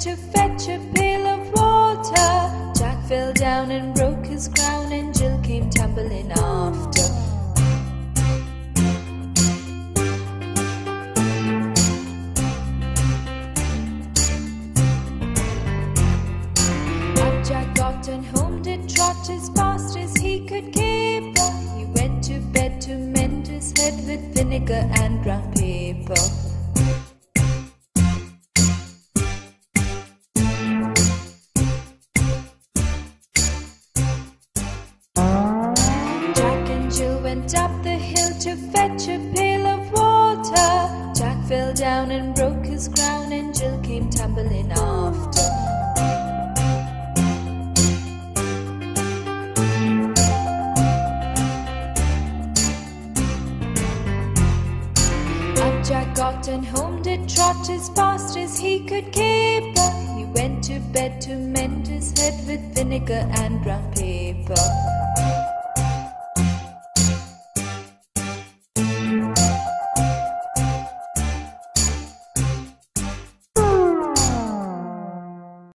to fetch a pail of water. Jack fell down and broke his crown, and Jill came tumbling after. Up Jack got and home did trot as fast as he could keep. He went to bed to mend his head with vinegar and brown paper. Went up the hill to fetch a pail of water. Jack fell down and broke his crown, and Jill came tumbling after. Up Jack got and home did trot as fast as he could keep. He went to bed to mend his head with vinegar and brown paper.